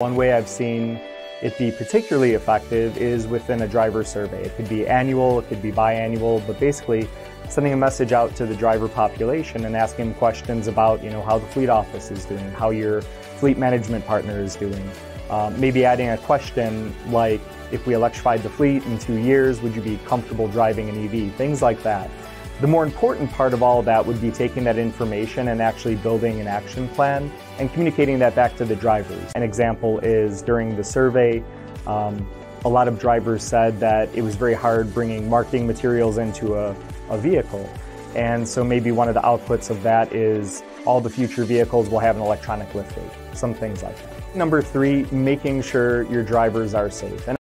One way I've seen it be particularly effective is within a driver survey. It could be annual, it could be biannual, but basically sending a message out to the driver population and asking questions about, you know, how the fleet office is doing, how your fleet management partner is doing. Um, maybe adding a question like, if we electrified the fleet in two years, would you be comfortable driving an EV? Things like that. The more important part of all of that would be taking that information and actually building an action plan and communicating that back to the drivers. An example is during the survey, um, a lot of drivers said that it was very hard bringing marketing materials into a, a vehicle. And so maybe one of the outputs of that is all the future vehicles will have an electronic liftgate, some things like that. Number three, making sure your drivers are safe. And